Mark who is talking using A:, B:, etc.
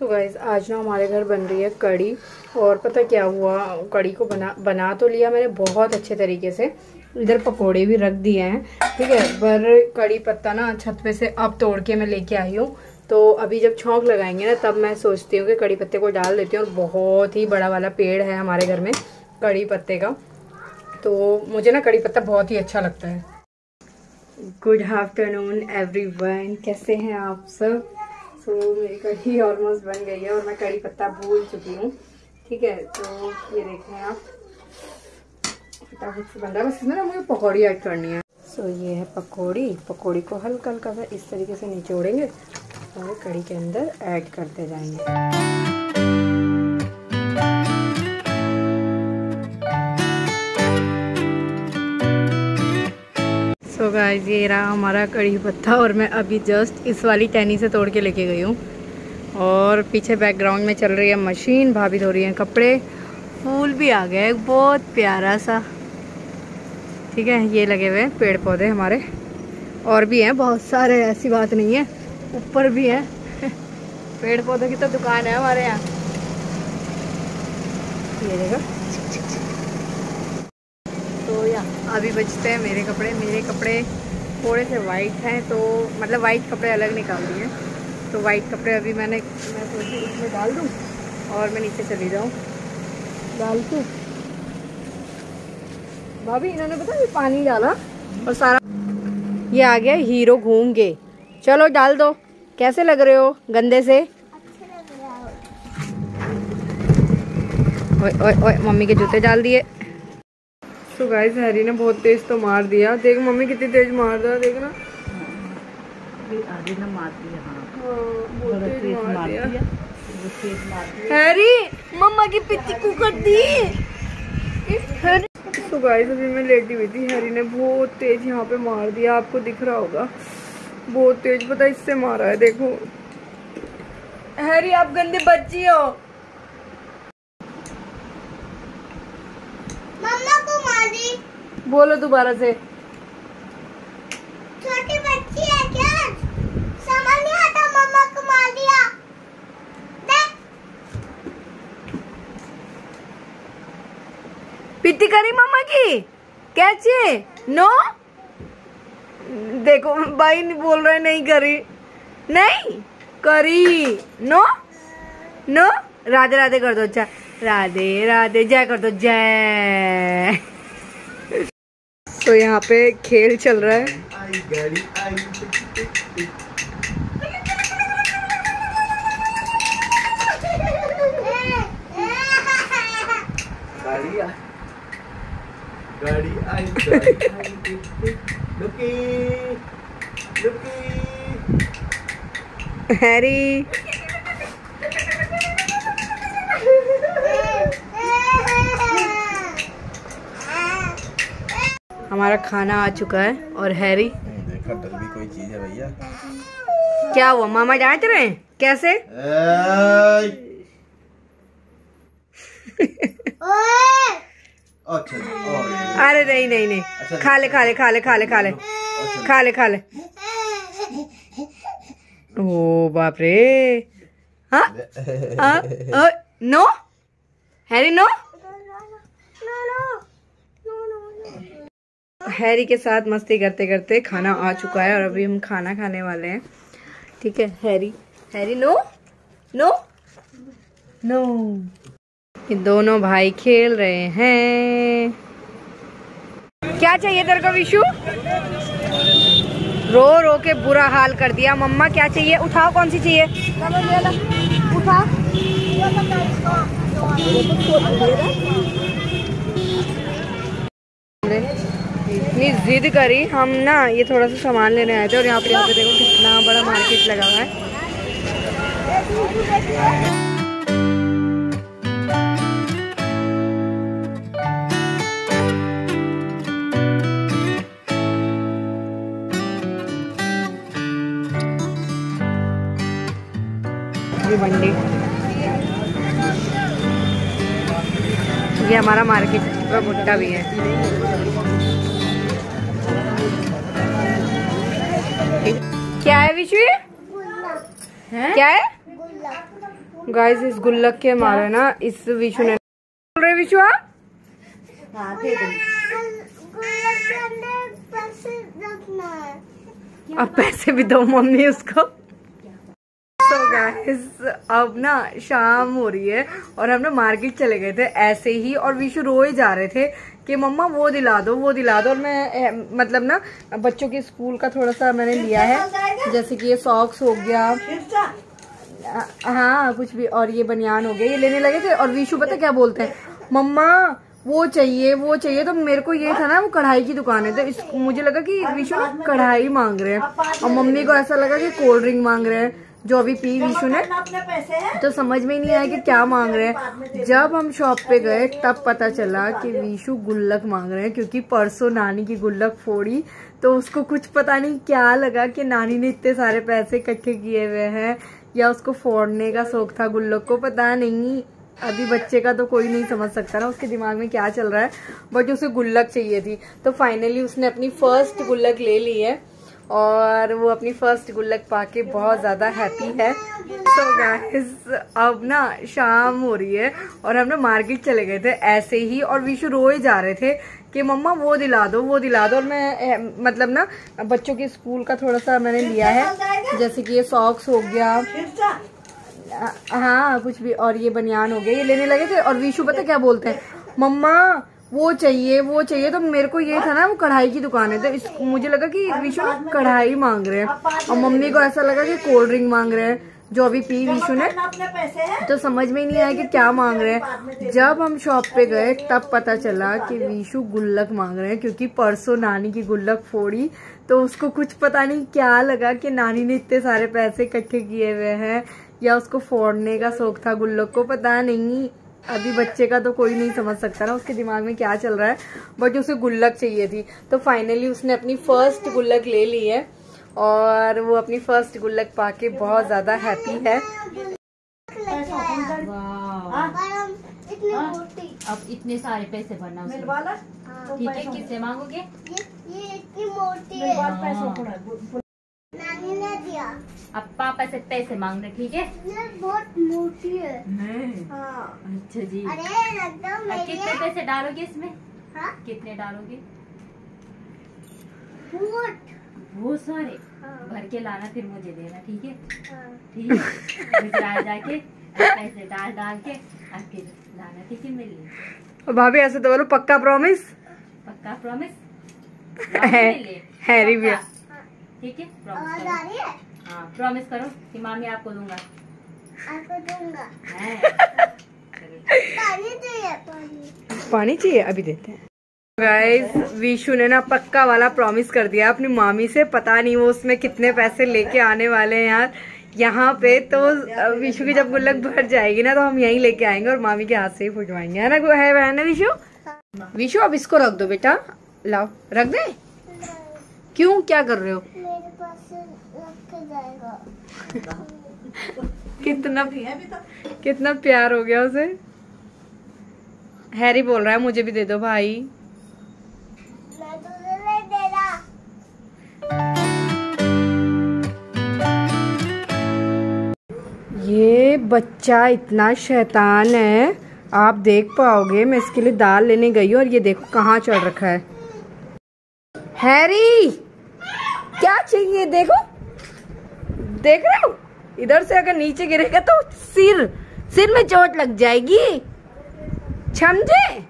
A: तो गाइज़ आज ना हमारे घर बन रही है कड़ी और पता क्या हुआ? कड़ी को बना बना तो लिया मैंने बहुत अच्छे तरीके से। इधर पकोड़े भी रख दिए हैं, ठीक है? पर कड़ी पत्ता ना छत पे से अब तोड़ के मैं लेके आई हूँ। तो अभी जब छौंक लगाएँगे ना, तब मैं सोचती हूँ कि कड़ी पत्ते को डाल देती हूँ और बहुत ही बड़ा वाला पेड़ है हमारे घर में कड़ी पत्ते का। तो मुझे ना कड़ी पत्ता बहुत ही अच्छा लगता है। गुड आफ्टरनून एवरीवन कैसे हैं आप सब? सो मेरी कढ़ी ऑलमोस्ट बन गई है और मैं कड़ी पत्ता भूल चुकी हूँ। ठीक है तो ये देखें आप। फटाफट से बन रहा है बस इसमें ना मुझे पकौड़ी ऐड करनी है। सो so, ये है पकौड़ी। पकौड़ी को हल्का हल्का सा इस तरीके से निचोड़ेंगे और कढ़ी के अंदर ऐड करते जाएँगे। सो so गाइस ये रहा हमारा कड़ी पत्ता और मैं अभी जस्ट इस वाली टहनी से तोड़ के लेके गई हूँ। और पीछे बैकग्राउंड में चल रही है मशीन भाभी धो रही हैं कपड़े। फूल भी आ गया एक बहुत प्यारा सा। ठीक है, ये लगे हुए हैं पेड़ पौधे हमारे। और भी हैं, बहुत सारे, ऐसी बात नहीं है। ऊपर भी है। पेड़ पौधों की तो दुकान है हमारे यहाँ। ये देखो। तो अभी बचते हैं मेरे कपड़े। मेरे कपड़े थोड़े से वाइट हैं तो मतलब वाइट कपड़े अलग निकाल दिए तो वाइट कपड़े अभी मैंने मैं सोची उसमें डाल दूँ और मैं नीचे चली जाऊँ। डाल के। भाभी इन्होंने पता ये पानी डाला और सारा ये आ गया हीरो घूम के चलो डाल दो। कैसे लग रहे हो? गंदे से? ओए ओए ओए मम्मी के जूते डाल दिए। तो गाइस हैरी ने बहुत तेज तो मार दिया। देख मम्मी कितनी तेज मार रहा देख ना। हैरी मम्मा की पित्ती कुकर दी? तो गाइस अभी मैं लेटी हुई थी। हैरी ने बहुत तेज यहाँ पे मार दिया। आपको दिख रहा होगा। बहुत तेज पता इससे मारा है। देखो। हैरी आप गंदे बच्ची हो। बोलो दोबारा से।
B: छोटी बच्ची है क्या? समझ नहीं आता मम्मा को मार दिया।
A: पिट्टी करी मम्मा की? कैसे नो? देखो भाई नहीं बोल रहे नहीं करी। नहीं? करी। नो? नो? राधे राधे कर दो अच्छा राधे राधे जय कर दो जय। तो यहाँ पे खेल चल रहा है।
C: गाड़ी आई लुकी लुकी
A: हैरी। हमारा खाना आ चुका है और हैरी
C: देखा डर भी कोई चीज़ है भैया
A: क्या हुआ मामा डांट रहे हैं कैसे
C: अच्छा
A: अरे नहीं नहीं नहीं
C: अच्छा,
A: खा ले खा ले खा ले खा ले खा ले
C: अच्छा।
A: खा ले खा ले ओ बाप रे हाँ हाँ, अ, नो हैरी नो हैरी के साथ मस्ती करते करते खाना आ चुका है और अभी हम खाना खाने वाले हैं। ठीक है, Harry. Harry, no? No? No. ये दोनों भाई खेल रहे हैं। क्या चाहिए तेरे को, विशु? रो रो के बुरा हाल कर दिया। मम्मा, क्या चाहिए? उठाओ, कौन सी चाहिए? उठा। इतनी जिद करी। हम ना ये थोड़ा सा सामान लेने आए थे और यहाँ पे यहाँ पे देखो कितना बड़ा मार्केट लगा हुआ है। ये हमारा मार्केट का भुट्टा भी है। क्या है? क्या है? गाइस इस गुल्लक के मारे ना इस विशु ने बोल रहे विशु आप
B: हाँ, गुल्लक के अंदर पैसे
A: अब पैसे भी दो मम्मी उसको। तो गाइस अब ना शाम हो रही है और हम ना मार्केट चले गए थे ऐसे ही और विशु रोए जा रहे थे। कि मम्मा वो दिला दो वो दिला दो। और मैं मतलब ना बच्चों के स्कूल का थोड़ा सा मैंने लिया है। जैसे कि ये सॉक्स हो गया। हाँ कुछ भी और ये बनियान हो गया ये लेने लगे थे। और विशु पता क्या बोलते हैं? मम्मा वो चाहिए वो चाहिए। तो मेरे को ये था ना वो कढ़ाई की दुकान है। तो इस मुझे लगा कि विशु ना कढ़ाई मांग रहे हैं। और मम्मी को ऐसा लगा कि कोल्ड ड्रिंक मांग रहे हैं। जो अभी पी विशु ने तो समझ में नहीं आया कि क्या मांग रहे हैं। जब हम शॉप पे गए तब पता चला कि विशु गुल्लक मांग रहे हैं क्योंकि परसों नानी की गुल्लक फोड़ी तो उसको कुछ पता नहीं क्या लगा कि नानी ने इतने सारे पैसे इकट्ठे किए हुए हैं या उसको फोड़ने का शौक था गुल्लक को पता नहीं। अभी बच्चे का तो कोई नहीं समझ सकता ना उसके दिमाग में क्या चल रहा है बट उसे गुल्लक चाहिए थी। तो फाइनली उसने अपनी फ़र्स्ट गुल्लक ले ली है। और वो अपनी फ़र्स्ट गुल्लक पाके बहुत ज़्यादा हैप्पी है। सो गाइस अब ना शाम हो रही है और हम ना मार्केट चले गए थे ऐसे ही और विशु रोए जा रहे थे कि मम्मा वो दिला दो, वो दिला दो। और मैं मतलब ना बच्चों के स्कूल का थोड़ा सा मैंने लिया है। जैसे कि ये सॉक्स हो गया। हाँ कुछ भी और ये बनियान हो गया, ये लेने लगे थे। और विशु पता क्या बोलते हैं? मम्मा वो चाहिए वो चाहिए। तो मेरे को ये था ना वो कढ़ाई की दुकान है। तो इस मुझे लगा कि विशु ना कढ़ाई मांग रहे हैं। और मम्मी को ऐसा लगा कि कोल्ड ड्रिंक मांग रहे हैं जो अभी पी विशु ने। तो समझ में ही नहीं आया कि क्या मांग रहे हैं। जब हम शॉप पे गए तब पता चला कि विशु गुल्लक मांग रहे हैं क्योंकि परसों नानी की गुल्लक फोड़ी। तो उसको कुछ पता नहीं क्या लगा कि नानी ने इतने सारे पैसे इकट्ठे किए हुए हैं या उसको फोड़ने का शौक था गुल्लक को पता नहीं। अभी बच्चे का तो कोई नहीं समझ सकता ना उसके दिमाग में क्या चल रहा है बट उसे गुल्लक चाहिए थी। तो फाइनली उसने अपनी फ़र्स्ट गुल्लक ले ली है और वो अपनी फ़र्स्ट गुल्लक पाके बहुत ज़्यादा हैप्पी है।
B: और हम इतनी मोटी
D: अब इतने सारे पैसे भरना
B: हाँ,
D: ठीक है किससे मांगोगे?
B: ये ये इतनी मोटी है।
D: हाँ।
B: नानी ने दिया।
D: अब पापा से पैसे मांग रहे ठीक है?
B: ये बहुत मोटी है। हाँ।
D: अच्छा जी।
B: अरे
D: अब
B: मेरी
D: कितने पैसे डालोगे इसमें?
B: हाँ?
D: कितने डालोगे?
B: बहुत
D: सारे।
B: हाँ।
D: भर के लाना फिर मुझे देना ठीक है?
B: हाँ।
D: ठीक है? गुजरात जाके पैसे डाल डाल के और फिर लाना ठीक है? मिल
A: भाभी ऐसे तो बोलो पक्का प्रॉमिस
D: पक्का प्रॉमिस
A: है- हैरी भी है।
D: ठीक है? प्रॉमिस करो।
B: आ रही है?
D: हाँ प्रॉमिस करो कि मामी आपको दूँगा।
B: आपको दूँगा। पानी चाहिए पानी।
A: पानी चाहिए अभी देते हैं। गाइस विशु ने ना पक्का वाला प्रॉमिस कर दिया अपनी मामी से। पता नहीं वो उसमें कितने पैसे लेके आने वाले हैं यार। यहाँ पे तो विशु की जब गुल्लक भर जाएगी ना तो हम यहीं लेके आएँगे और मामी के हाथ से ही फुटवाएँगे। है ना है है ना विशु विशु अब इसको रख दो बेटा। लाओ। रख दे? क्यों? क्या कर रहे हो?
B: मेरे पास रख के जाएगा।
A: कितना कितना प्यार हो गया उसे। हैरी बोल रहा है मुझे भी दे दो भाई। ये बच्चा इतना शैतान है आप देख पाओगे मैं इसके लिए दाल लेने गई हूँ और ये देखो कहाँ चढ़ रखा है। हैरी! क्या चाहिए? देखो। देख रहे हो? इधर से अगर नीचे गिरेगा तो सिर सिर में चोट लग जाएगी। समझे?